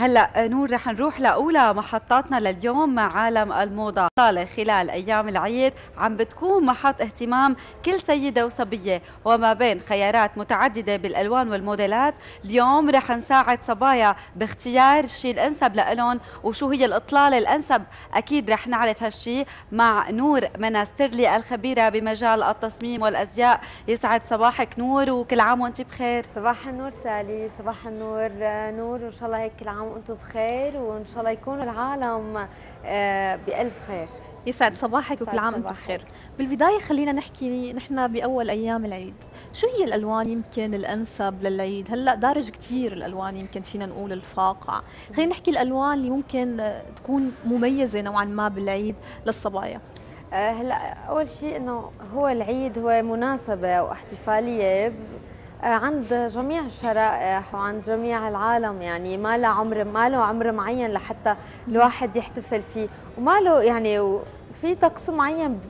هلا نور رح نروح لأولى محطاتنا لليوم مع عالم الموضة خلال أيام العيد عم بتكون محط اهتمام كل سيدة وصبية وما بين خيارات متعددة بالألوان والموديلات. اليوم رح نساعد صبايا باختيار الشيء الأنسب لهم وشو هي الإطلالة الأنسب. أكيد رح نعرف هالشيء مع نور مناسترلي الخبيرة بمجال التصميم والأزياء. يسعد صباحك نور وكل عام وأنت بخير. صباح النور سالي صباح النور نور وإن شاء الله هيك كل عام وأنتم بخير وإن شاء الله يكون العالم آه، بألف خير. يسعد صباحك وكل عام وأنتم بخير. بالبداية خلينا نحكي نحن بأول أيام العيد. شو هي الألوان يمكن الأنسب للعيد؟ هلأ دارج كثير الألوان يمكن فينا نقول الفاقع. خلينا نحكي الألوان اللي ممكن تكون مميزة نوعا ما بالعيد للصبايا. آه، هلأ أول شيء إنه هو العيد هو مناسبة وإحتفالية عند جميع الشرائح وعند جميع العالم يعني ما له عمر ما له عمر معين لحتى الواحد يحتفل فيه. وما له يعني في طقس معين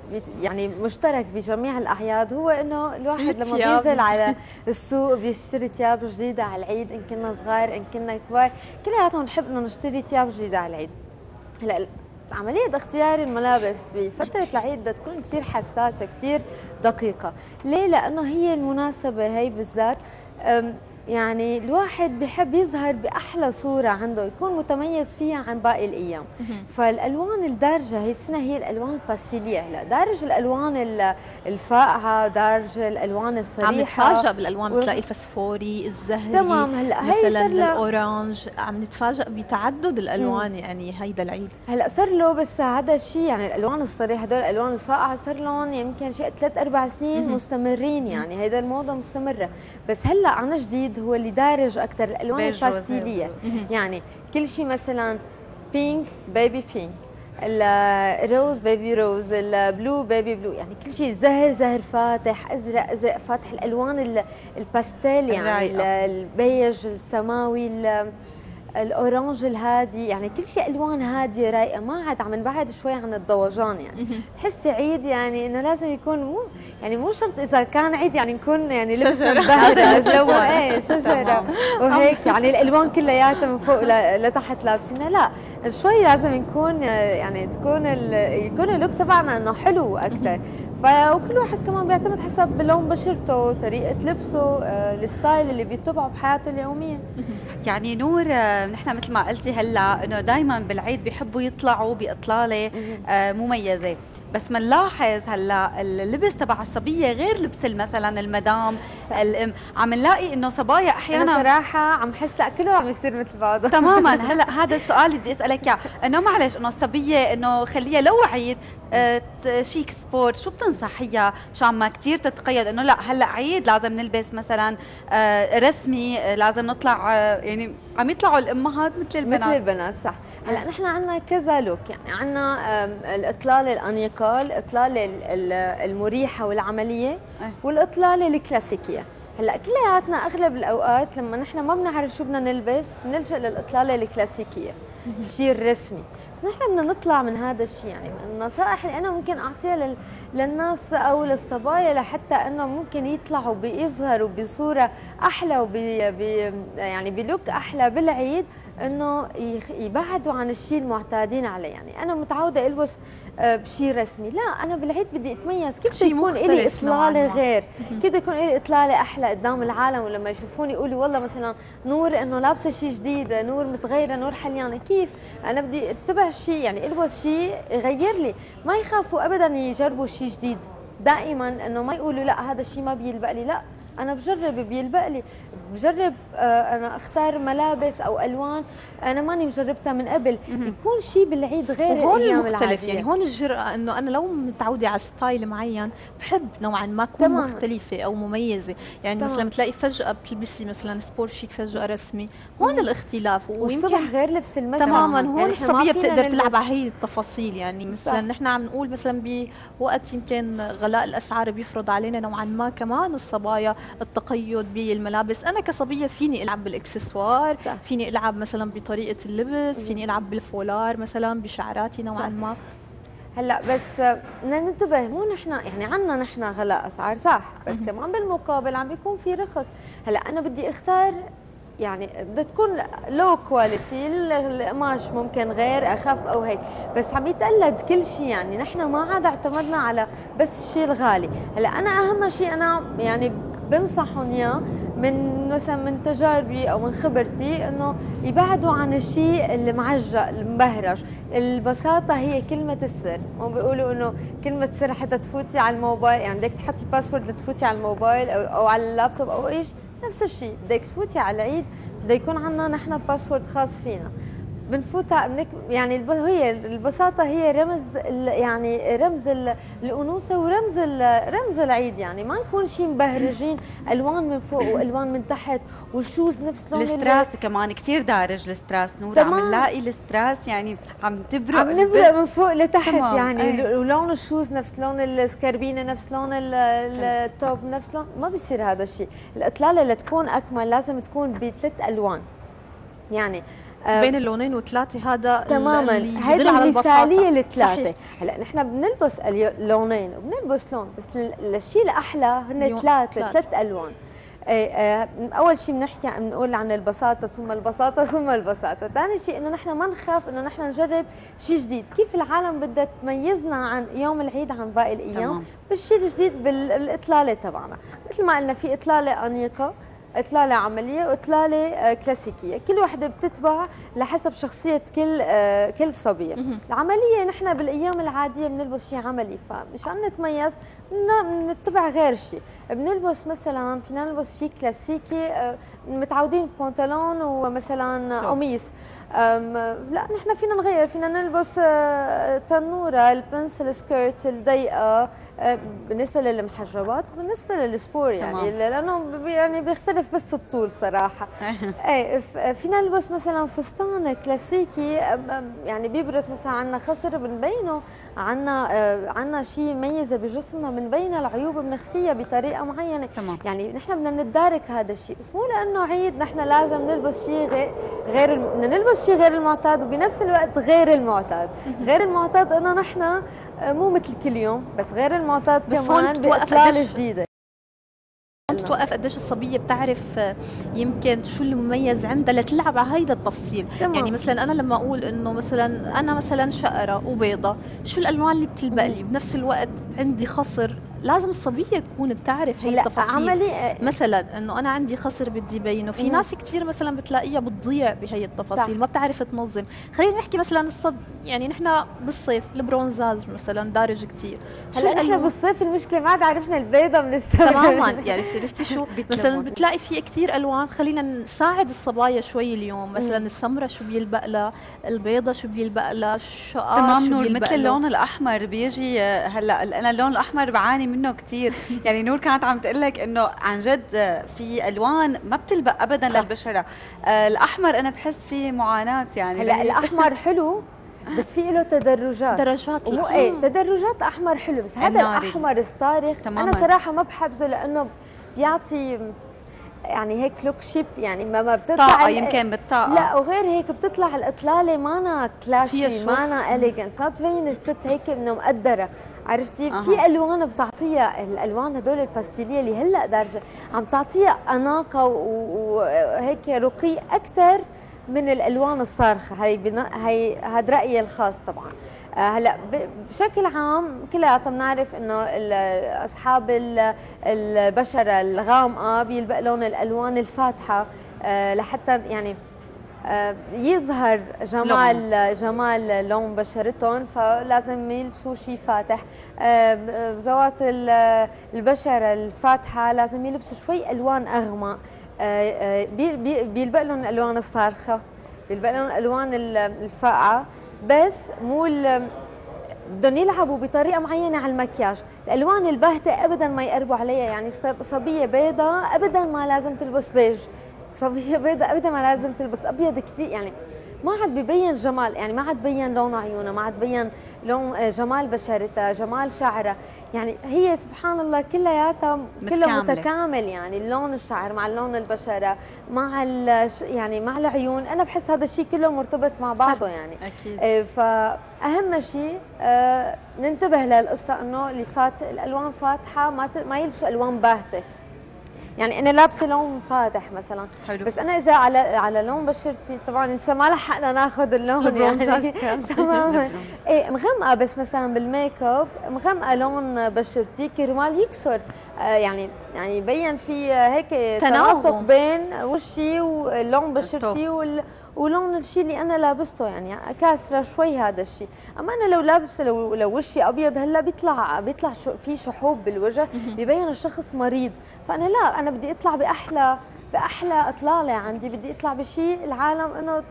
يعني مشترك بجميع الأعياد هو إنه الواحد لما بينزل على السوق بيشتري ثياب جديده على العيد إن كنا صغار إن كنا كبار كلياتهم نحب إنه نشتري ثياب جديده على العيد. هلا عملية اختيار الملابس بفترة العيد بدها تكون كثير حساسة كثير دقيقة ليه؟ لأنه هي المناسبة هي بالذات يعني الواحد بحب يظهر بأحلى صورة عنده يكون متميز فيها عن باقي الأيام. فالألوان الدارجة هي السنة هي الألوان الباستيلية هلا. دارج الألوان الفاقعه دارج الألوان الصريحة. عم نتفاجئ بالالوان بتلاقي الفسفوري الزهري تمام هلا هي مثلا الأورانج. عم نتفاجئ بتعدد الألوان مم. يعني هيدا العيد. هلا صار له بس هذا الشيء يعني الألوان الصريحة هدول الألوان الفاقعة صار لهم يمكن شيء ثلاث أربع سنين مم. مستمرين يعني. هيدا الموضة مستمرة. بس هلا عن جديد هو اللي دارج أكثر الألوان الباستيلية. يعني كل شيء مثلا pink baby pink ال rose baby rose ال blue baby blue يعني كل شيء زهر زهر فاتح أزرق أزرق فاتح الألوان الباستيل يعني البيج السماوي ال orange الهادي يعني كل شيء الوان هادية رايقه ما عاد عم نبعد شوي عن الضوجان يعني. تحسي عيد يعني إنه لازم يكون مو يعني مو شرط إذا كان عيد يعني نكون يعني لبسنا مبهرة إيه شجرة. وهيك يعني الألوان كلياتها من فوق لتحت لابسينها. لا شوي لازم نكون يعني تكون يكون ال look تبعنا إنه حلو أكثر فوكل واحد كمان بيعتمد حسب لون بشرته طريقة لبسه آه، ال style اللي بيتبعه بحياته اليومية. يعني نور آه، نحن مثل ما قلتي هلأ إنه دائما بالعيد بيحبوا يطلعوا بإطلالة آه، مميزة. بس بنلاحظ هلا اللبس تبع الصبية غير لبس مثلا المدام الام عم نلاقي إنه صبايا أحيانا أنا صراحة عم حس لا كله عم يصير مثل بعضه. تماما. هلا هذا السؤال اللي بدي أسألك إياه. إنه معلش إنه الصبية إنه خليها لو عيد آه شيك سبورت شو بتنصحيها مشان ما كثير تتقيد إنه لا هلا عيد لازم نلبس مثلا آه رسمي آه لازم نطلع آه يعني عم يطلعوا الأمهات مثل البنات. مثل البنات صح. هلا نحن عندنا كذا لوك. يعني عندنا الإطلالة الأنيقة الاطلاله المريحة والعملية والاطلاله الكلاسيكية. هلأ كلياتنا أغلب الأوقات لما نحن ما بنعرف شو بدنا نلبس بنلجأ للاطلاله الكلاسيكية. الشيء الرسمي. بس نحن بدنا نطلع من هذا الشيء يعني النصائح اللي أنا ممكن أعطيها للناس أو للصبايا لحتى إنه ممكن يطلعوا بيظهروا بصورة أحلى وبي يعني بلوك أحلى بالعيد إنه يبعدوا عن الشيء المعتادين عليه. يعني أنا متعودة ألبس آه، بشيء رسمي. لا أنا بالعيد بدي أتميز. كيف بده يكون لي إطلالة غير؟ كيف بده يكون لي إطلالة أحلى قدام العالم؟ ولما يشوفوني يقولوا والله مثلا نور إنه لابسة شيء جديد نور متغيرة نور حليانة. كيف؟ أنا بدي أتبع شيء يعني البس شيء يغير لي. ما يخافوا ابدا يجربوا شيء جديد. دائما إنه ما يقولوا لا هذا الشيء ما بيلبق لي. لا أنا بجرب بيلبق لي. بجرب آه، أنا أختار ملابس أو ألوان أنا ماني مجربتها من قبل. يكون شيء بالعيد غير هون الأيام المختلف يعني هون الجرأة إنه أنا لو متعودة على style معين بحب نوعا ما أكون تمام. مختلفة أو مميزة. يعني تمام. مثلا بتلاقي فجأة بتلبسي مثلا سبور شيك فجأة رسمي. هون مم. الاختلاف. والصبح غير لبس المسرح. تماما هون يعني الصبية بتقدر تلعب على هي التفاصيل. يعني مثلا نحن عم نقول مثلا بوقت يمكن غلاء الأسعار بيفرض علينا نوعا ما كمان الصبايا. التقيد بالملابس. أنا كصبية فيني ألعب بال accessoire صح. فيني ألعب مثلا بطريقة اللبس فيني ألعب بالفولار مثلا بشعراتي نوعا ما. هلأ بس بدنا ننتبه مو نحن يعني عنا نحن غلاء أسعار صح. بس كمان بالمقابل عم بيكون في رخص. هلأ أنا بدي أختار يعني بدها تكون لو quality القماش ممكن غير أخف أو هيك. بس عم يتقلد كل شيء يعني نحن ما عاد اعتمدنا على بس الشيء الغالي. هلأ أنا أهم شيء أنا يعني بنصحهم اياه من مثلا من تجاربي أو من خبرتي إنه يبعدوا عن الشيء المعجق المبهرج. البساطة هي كلمة السر. ما بيقولوا إنه كلمة سر حتى تفوتي على الموبايل. يعني بدك تحطي باسورد لتفوتي على الموبايل أو, أو على اللابتوب أو إيش نفس الشيء. بدك تفوتي على العيد بده يكون عندنا نحن password خاص فينا. بنفوتها. يعني هي البساطة هي رمز يعني رمز الأنوثة ورمز رمز العيد. يعني ما نكون شيء مبهرجين ألوان من فوق وألوان من تحت وال shoes نفس لون الستراس كمان كثير دارج ال strass. نور عم نلاقي ال strass يعني عم تبرق عم نبرق من فوق لتحت. تمام. يعني أيه. ولون ال shoes نفس لون السكربينة نفس لون ال top نفس لون. ما بيصير هذا الشيء الإطلالة لتكون أكمل لازم تكون بثلاث ألوان. يعني بين اللونين وثلاثه هذا تماما. هيدي المثالية الثلاثه هلا نحن بنلبس اللونين وبنلبس لون بس الشيء الأحلى هن ثلاثة ثلاث ألوان. إيه آه أول شيء بنحكي بنقول عن البساطة ثم البساطة ثم البساطة. ثاني شيء إنه نحن ما نخاف إنه نحن نجرب شيء جديد. كيف العالم بدها تميزنا عن يوم العيد عن باقي الأيام. بالشيء الجديد بالإطلالة تبعنا. مثل ما قلنا في إطلالة أنيقة. إطلالة عملية وإطلالة آه، كلاسيكية. كل وحدة بتتبع لحسب شخصية كل آه، كل صبية. العملية نحن بالأيام العادية بنلبس شيء عملي فمشان نتميز بنتبع غير شيء بنلبس مثلا فينا نلبس شيء كلاسيكي آه، متعودين بنطلون ومثلا قميص. لا نحن فينا نغير. فينا نلبس تنوره ال pencil skirt الضيقة. بالنسبة للمحجبات وبالنسبه لل sport يعني. لأنه يعني بيختلف بس الطول صراحة. إيه فينا نلبس مثلا فستان كلاسيكي. يعني بيبرز مثلا عندنا خصر بنبينه. عندنا آه، عندنا شيء ميزة بجسمنا بنبين العيوب بنخفيها بطريقة معينة. تمام. يعني نحن بدنا نتدارك هذا الشيء بس مو لأنه عيد نحن لازم نلبس شيء غير غير بدنا نلبس شيء غير المعتاد وبنفس الوقت غير المعتاد. غير المعتاد إنه نحن آه، مو مثل كل يوم بس غير المعتاد كمان باطلال جديدة. بتوقف قديش الصبية بتعرف آه، يمكن شو المميز عندها لتلعب على هيدا التفصيل. تمام. يعني مثلا أنا لما أقول إنه مثلا أنا مثلا شقرة وبيضة شو الألوان اللي بتلبق لي؟ بنفس الوقت عندي خصر لازم الصبية تكون بتعرف هي التفاصيل عملي آه، مثلا إنه أنا عندي خصر بدي بينه في ناس كثير مثلا بتلاقيها بتضيع بهي التفاصيل صح. ما بتعرف تنظم. خلينا نحكي مثلا الصب يعني نحن بالصيف البرونزاج مثلا دارج كثير هلأ نحن بالصيف المشكلة ما عاد عرفنا البيضة من السمر تماما. يعني عرفتي شو؟ مثلا بتلاقي في كثير ألوان. خلينا نساعد الصبايا شوي اليوم. مثلا السمرة شو بيلبق لها؟ البيضة شو بيلبق لها؟ الشقار تمام نور مثل اللون الأحمر بيجي هلأ أنا اللون الأحمر بعاني منه كثير يعني نور كانت عم تقول لك إنه عن جد في ألوان ما بتلبق ابدا صح. للبشرة. آه الأحمر أنا بحس فيه معاناة يعني هلأ الأحمر حلو بس في له تدرجات. درجات مو إيه تدرجات أحمر حلو بس هذا الأحمر الصارخ تماماً. أنا صراحة ما بحبه لأنه بيعطي يعني هيك look cheap يعني ما ما بتطلع طاقة يمكن بالطاقة. لا وغير هيك بتطلع الأطلالة مانا كلاسي مانا elegant ما بتبين الست هيك إنه مقدرة. عرفتي؟ أه. في ألوان بتعطيها الألوان هدول الباستيلية اللي هلأ دارجه عم تعطيها أناقة وهيك رقي أكثر من الألوان الصارخة. هي بنا... هي هذا رأيي الخاص طبعا. آه، هلأ بشكل عام كلياتنا بنعرف إنه أصحاب البشره الغامقة بيلبق لون الألوان الفاتحة آه، لحتى يعني يظهر جمال لون. جمال لون بشرتهم فلازم يلبسوا شيء فاتح. ذوات البشرة الفاتحة لازم يلبسوا شوي ألوان أغمق. بيلبق لهم الألوان الصارخة بيلبق لهم الألوان الفاقعة. بس مو بدهم يلعبوا بطريقة معينة على المكياج. الألوان الباهتة ابدا ما يقربوا عليها يعني صبية بيضاء ابدا ما لازم تلبس بيج. صبية بيضاء أبدا ما لازم تلبس أبيض كثير يعني ما عاد ببين جمال يعني ما عاد بين لون عيونها ما عاد بين لون آه، جمال بشرتها جمال شعرها يعني هي سبحان الله كلياتها كلها متكامل يعني لون الشعر مع لون البشرة مع يعني مع العيون أنا بحس هذا الشيء كله مرتبط مع بعضه يعني. أكيد. آه، فأهم شيء آه، ننتبه للقصة إنه اللي فات الألوان فاتحة ما ما يلبسوا ألوان باهتة. يعني أنا لابسة لون فاتح مثلا. حلو. بس أنا إذا على على لون بشرتي طبعا لسه ما لحقنا ناخذ اللون يعني. تماما. إيه مغمقة بس مثلا بالميك أب مغمقة لون بشرتي كرمال يكسر. يعني يعني يبين في هيك تناسق بين وشي ولون بشرتي وال ولون الشيء اللي أنا لابسته يعني كاسرة شوي هذا الشيء أما أنا لو لابسه لو, لو وشي أبيض هلأ بيطلع بيطلع في شحوب بالوجه ببين الشخص مريض. فأنا لا أنا بدي أطلع بأحلى بأحلى إطلالة عندي. بدي أطلع بشيء العالم إنه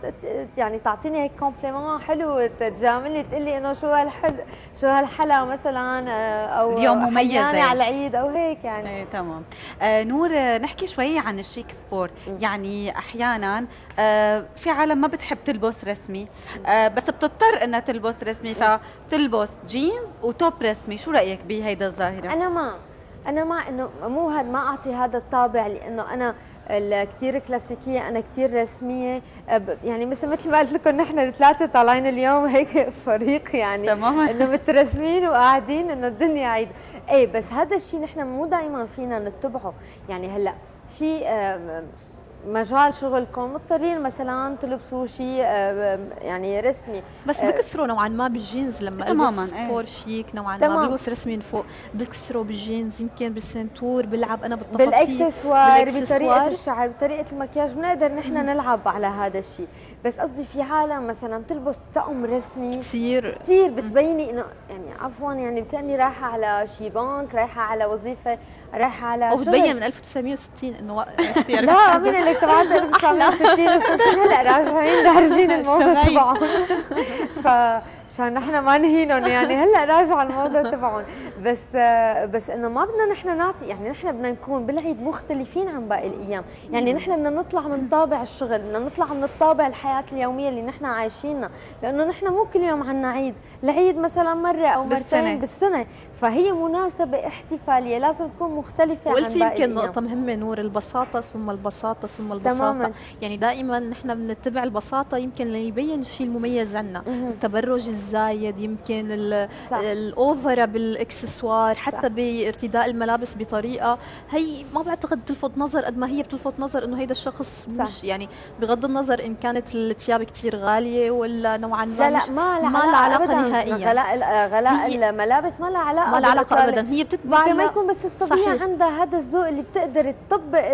يعني تعطيني هيك compliment حلو. تجاملني تقول لي إنه شو هالحلو شو هالحلا مثلا آه، أو اليوم مميزه يعني على العيد أو هيك يعني. إيه تمام. آه نور نحكي شوي عن ال chic sport يعني أحيانا آه في عالم ما بتحب تلبس رسمي. آه بس بتضطر إنها تلبس رسمي فبتلبس جينز و top رسمي. شو رأيك بهيدا الظاهرة؟ أنا ما أنا مع انه مو هاد ما أعطي هذا الطابع لإنه أنا كثير كلاسيكية أنا كثير رسمية. يعني مثل مثل ما قلت لكم نحن الثلاثة طالعين اليوم هيك فريق يعني تماما. إنه مترسمين وقاعدين إنه الدنيا عيد إيه بس هذا الشيء نحن مو دائما فينا نتبعه. يعني هلأ في مجال شغلكم مضطرين مثلا تلبسوا شيء آه، يعني رسمي. بس آه، بكسروا نوعا ما بالجينز لما تماما ألبس sport إيه. شيك نوعا ما بلبس رسمي من فوق. بكسروا بالجينز يمكن بال ceinture بلعب أنا بالتفاصيل بالاكسسوار بطريقة الشعر بطريقة المكياج. بنقدر نحن نلعب على هذا الشيء. بس قصدي في عالم مثلا بتلبس طقم رسمي كثير كثير بتبيني إنه يعني عفوا يعني كاني رايحة على شي بنك رايحة على وظيفة رايحة على وبتبين من 1960 إنه لا مين اللي تبعت 1960 و50 هلأ راجعين دارجين الموضة تبعهم. فعشان نحن ما نهينهم يعني. هلأ راجع الموضه تبعهم. بس بس إنه ما بدنا نحن نعطي يعني نحن بدنا نكون بالعيد مختلفين عن باقي الأيام. يعني نحن بدنا نطلع من طابع الشغل بدنا نطلع من الطابع الحياة اليومية اللي نحن عايشينها. لأنه نحن مو كل يوم عندنا عيد. العيد مثلا مرة أو مرتين بالسنة. بالسنه فهي مناسبة احتفالية لازم تكون مختلفة عن باقي يمكن نقطة مهمة؟ نور البساطة ثم البساطة ثم البساطة. تماما. يعني دائما نحن بنتبع البساطة يمكن ليبين الشيء المميز عنا. التبرج الزايد يمكن الاوفر بالإكسسوار حتى صح. بارتداء الملابس بطريقة. هي ما بعتقد بتلفت نظر قد ما هي بتلفت نظر إنه هيدا الشخص صح. مش يعني بغض النظر إن كانت الثياب كثير غالية ولا نوعا ما لا لا ما لها ما علاقة نهائيا. غلاء غلاء الملابس ما لها علاقة ما لها علاقة ابدا. هي بتتبع ما يكون بس الصبية عندها هذا الذوق اللي بتقدر تطبق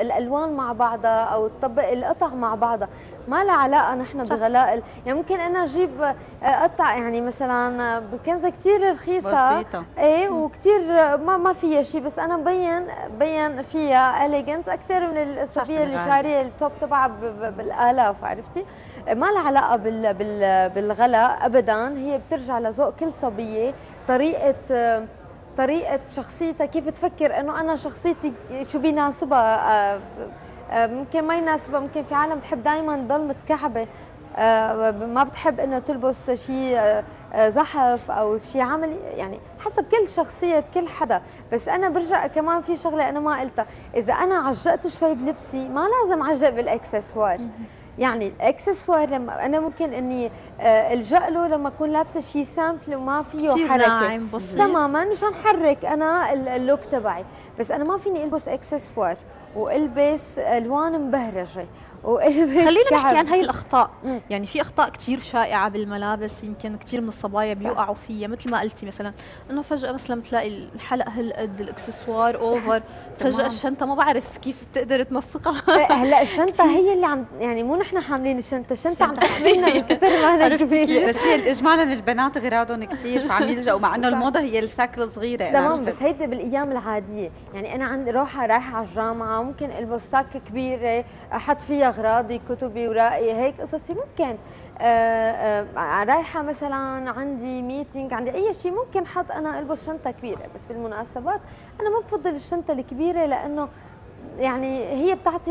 الألوان مع بعضها أو تطبق القطع مع بعضها. ما لها علاقة نحن بغلاء يعني ممكن أنا أجيب قطع يعني مثلا بكنزة كثير رخيصة. بسيطة. إيه وكثير ما ما فيها شيء بس أنا مبين بين فيها اليجنت أكثر من الصبيه اللي شارية التوب تبعها بالآلاف عرفتي؟ ما لها علاقة بال بال بالغلاء ابدا. هي بترجع لذوق كل صبية. طريقة طريقة شخصيتها كيف تفكر إنه أنا شخصيتي شو بيناسبها؟ آه، آه، ممكن ما يناسبها. ممكن في عالم تحب دائما تضل متكعبة. ما بتحب إنه تلبس شيء آه، زحف أو شيء عملي يعني حسب كل شخصية كل حدا. بس أنا برجع كمان في شغلة أنا ما قلتها. إذا أنا عجقت شوي بلبسي ما لازم عجق بالأكسسوار. يعني الأكسسوار لما أنا ممكن إني ألجأ له لما أكون لابسة شيء سامبل وما فيه حركة. تماما مشان حرك أنا ال look تبعي. بس أنا ما فيني ألبس أكسسوار. وألبس ألوان مبهرجة. خلينا نحكي عن هاي الأخطاء. مم. يعني في أخطاء كثير شائعة بالملابس يمكن كثير من الصبايا بيوقعوا فيها مثل ما قلتي مثلا إنه فجأة مثلا بتلاقي الحلق هالقد الإكسسوار over فجأة الشنطة ما بعرف كيف بتقدر تنسقها. إيه، هلأ الشنطة هي اللي عم يعني مو نحن حاملين الشنطة الشنطة عم تحملنا من كثر ما أنا كبيرة. بس هي اجمالا البنات غراضهم كثير فعم يلجأوا مع إنه الموضة هي ال sac الصغيرة تمام بس هيدي بالأيام العادية. يعني أنا عندي روحه رايحة على الجامعة ممكن ألبس ساك كبيرة أحط فيها اغراضي كتب كتبي ورائي هيك قصصي ممكن. آه آه رايحة مثلا عندي ميتينج عندي أي شيء ممكن حط أنا ألبس شنطة كبيرة. بس بالمناسبات أنا ما بفضل الشنطة الكبيرة لأنه يعني هي بتعطي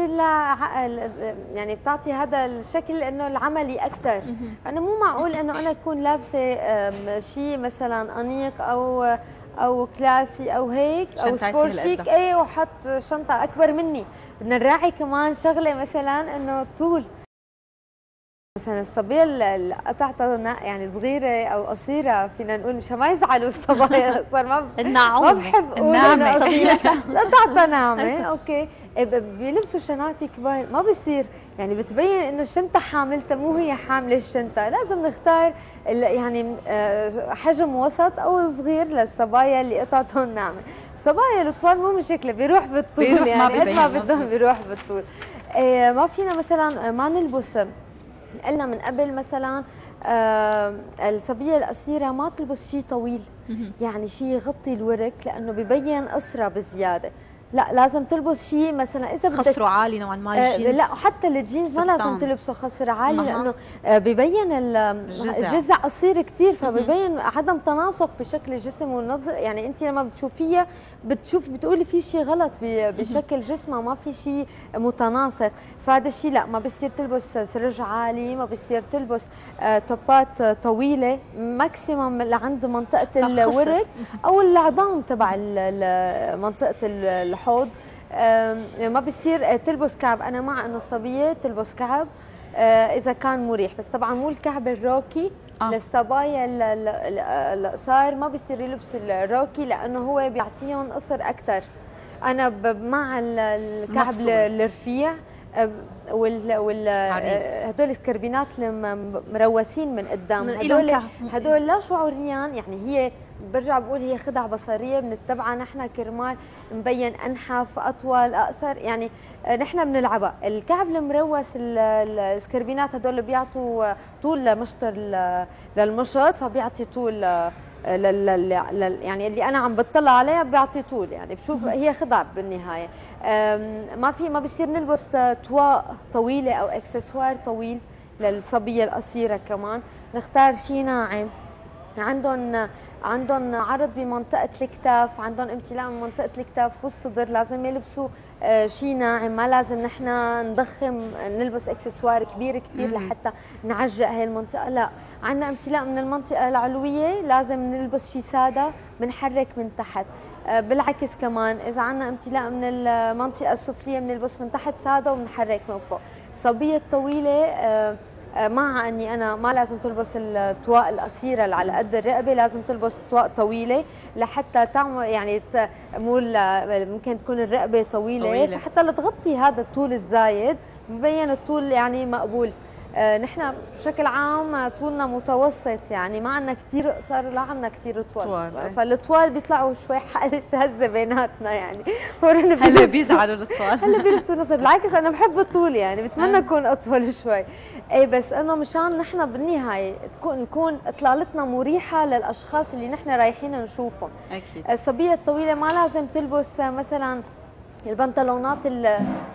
يعني بتعطي هذا الشكل إنه العملي أكثر أنا مو معقول إنه أنا أكون لابسة شيء مثلا أنيق أو أو classy أو هيك أو sport chic. اي وحط شنطة أكبر مني. بدنا نراعي كمان شغلة مثلا إنه طول مثلا الصبية اللي قطعتها يعني صغيرة أو قصيرة فينا نقول مش ما يزعلوا الصبايا. صار ما النعومه ما بحب أقول النعمه قطعتها ناعمة. أوكي. إيه، بيلبسوا شنطه كبار. ما بصير يعني بتبين إنه الشنطة حاملتها. مو هي حاملة الشنطة. لازم نختار يعني آه، حجم وسط أو صغير للصبايا اللي قطعتهم ناعمة. الصبايا الطوال مو مشكلة. بيروح بالطول بيروح يعني. ما بدهم بيروح بالطول. إيه ما فينا مثلا ما نلبس قلنا من قبل مثلا آه الصبية القصيره ما تلبس شيء طويل. يعني شيء يغطي الورك لأنه ببين قصره بزيادة. لا لازم تلبس شيء مثلا إذا بدك خصره عالي نوعا ما آه لا حتى الجينز ما لازم تلبسه خصر عالي لأنه آه ببين الجزع. قصير كثير فببين عدم تناسق بشكل الجسم والنظر يعني أنت لما بتشوفيها بتشوف بتقولي في شيء غلط بشكل جسمها ما في شيء متناسق. فهذا الشيء لا ما بصير تلبس خصر عالي ما بصير تلبس آه توبات طويلة. maximum لعند منطقة الورك أو العظام تبع منطقة الحوض ما بصير تلبس كعب. أنا مع إنه الصبية تلبس كعب آه، إذا كان مريح. بس طبعا مو الكعب الروكي آه. للصبايا القصار ما بصير يلبسوا الروكي لأنه هو بيعطيهم قصر أكثر أنا مع الكعب الرفيع وال وال هدول الكربينات مروسين من قدام هدول هدول لا شعوريا يعني هي برجع بقول هي خدع بصرية بنتبعها نحن كرمال مبين انحف اطول أقصر يعني نحن بنلعبها الكعب المروس السكربينات هدول بيعطوا طول لمشط للمشط فبيعطي طول لل يعني اللي أنا عم بطلع عليها بيعطي طول يعني بشوف هي خدع بالنهاية. ما في ما بصير نلبس طواق طويلة أو إكسسوار طويل للصبية القصيرة كمان. نختار شيء ناعم. عندهم عندهم عرض بمنطقة الكتاف عندهم امتلاء من منطقة الكتاف والصدر لازم يلبسوا آه، شيء ناعم. ما لازم نحن نضخم نلبس إكسسوار كبير كثير لحتى نعجق هاي المنطقة. لا عندنا امتلاء من المنطقة العلوية لازم نلبس شيء سادة بنحرك من تحت. آه، بالعكس كمان إذا عندنا امتلاء من المنطقة السفلية بنلبس من تحت سادة وبنحرك من فوق. الصبيه الطويله آه، مع أني أنا ما لازم تلبس الطواق القصيرة اللي على قد الرقبة لازم تلبس طواق طويلة لحتى تعمل يعني مو ممكن تكون الرقبة طويلة, طويلة. فحتى لتغطي هذا الطول الزايد ببين الطول يعني مقبول آه، نحن بشكل عام طولنا متوسط يعني ما عندنا كثير قصر لا عندنا كثير طول, طوال إيه. فالطوال بيطلعوا شوي هزة بيناتنا يعني. هلا بيزعلوا الطوال. هلا بيلفتوا نظر بالعكس أنا بحب الطول يعني بتمنى إيه. أكون أطول شوي. إيه بس إنه مشان نحن بالنهاية تكون نكون إطلالتنا مريحة للأشخاص اللي نحن رايحين نشوفهم. أكيد. الصبية الطويلة ما لازم تلبس مثلا البنطلونات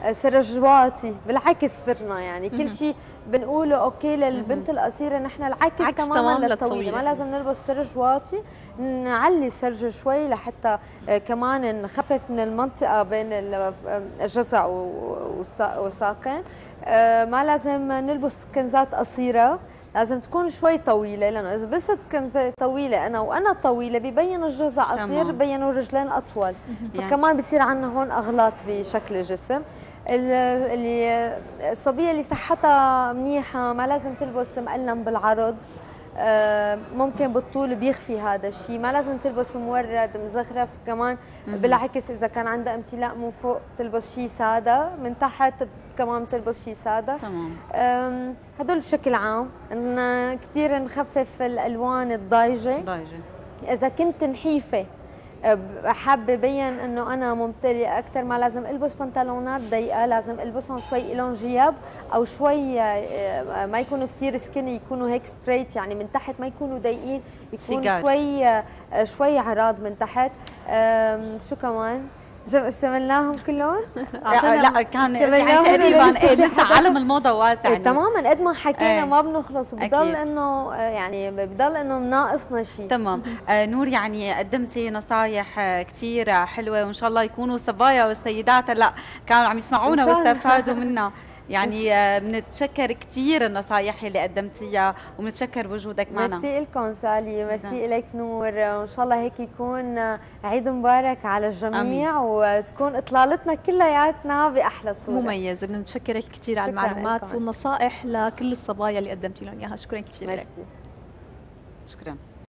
السرجواتي بالعكس صرنا يعني. كل شيء بنقوله أوكي للبنت القصيرة نحن العكس عكس تماما للطويلة. ما لازم نلبس سرج واطي نعلي سرج شوي لحتى آه، كمان نخفف من المنطقة بين الجزع والساقين. آه، ما لازم نلبس كنزات قصيرة. لازم تكون شوي طويلة لأنه إذا بست كنزه طويلة أنا وأنا طويلة ببين الجزء قصير ببينوا الرجلين أطول. يعني. فكمان بصير عندنا هون أغلاط بشكل الجسم اللي الصبية اللي صحتها منيحة ما لازم تلبس مقلم بالعرض. ممكن بالطول بيخفي هذا الشيء. ما لازم تلبس مورد مزخرف كمان. بالعكس إذا كان عندها امتلاء من فوق تلبس شيء سادة من تحت كمان بتلبس شيء سادة. تمام. هدول بشكل عام إن كثير نخفف الألوان الضايجة. ضايجة. إذا كنت نحيفة حابه بين إنه أنا ممتلئة أكثر ما لازم ألبس بنطلونات ضيقة لازم ألبسهم شوي لهم جياب أو شوي آه، ما يكونوا كثير skinny يكونوا هيك straight يعني من تحت ما يكونوا ضيقين يكونوا شوي آه، شوي عراض من تحت. شو كمان؟ شملناهم كلهم؟ لا كان يعني تقريبا إيه لسه عالم الموضة واسع يعني. تماما قد ما حكينا ما بنخلص بضل إنه آه، يعني بضل إنه ناقصنا شيء تمام. آه نور يعني قدمتي نصايح آه، كثير حلوة وإن شاء الله يكونوا صبايا والسيدات هلأ كانوا عم يسمعونا واستفادوا منا يعني بنتشكر كثير النصائح اللي قدمتيها وبنتشكر وجودك معنا. ميرسي لكم سالي ميرسي لك نور. وإن شاء الله هيك يكون عيد مبارك على الجميع أمين. وتكون إطلالتنا كلياتنا بأحلى صورة. مميزه بنتشكرك كثير على المعلومات والنصائح لكل الصبايا اللي قدمتي لهم إياها. شكرا كثير ميرسي. شكرا.